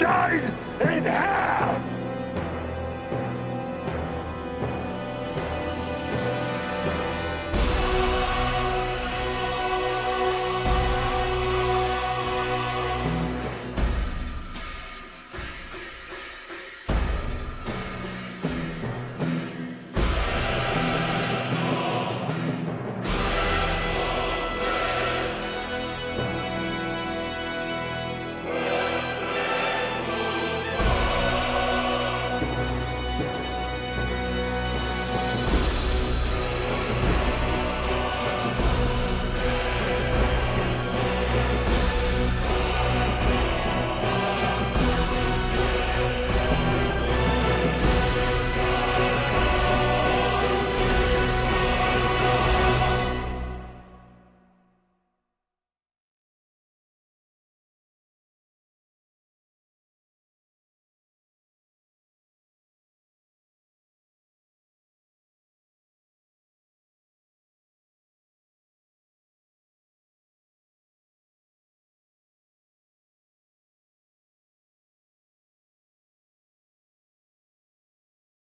died in hell!